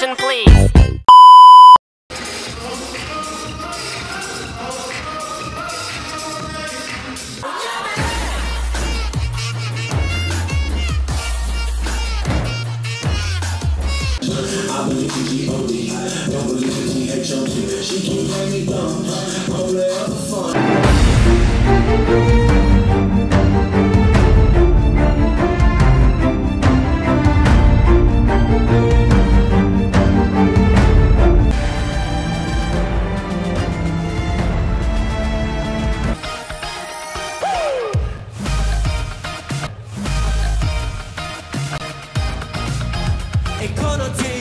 Attention, please. I believe in G-O-D, don't believe in G-H-O-T She me dumb e conoce.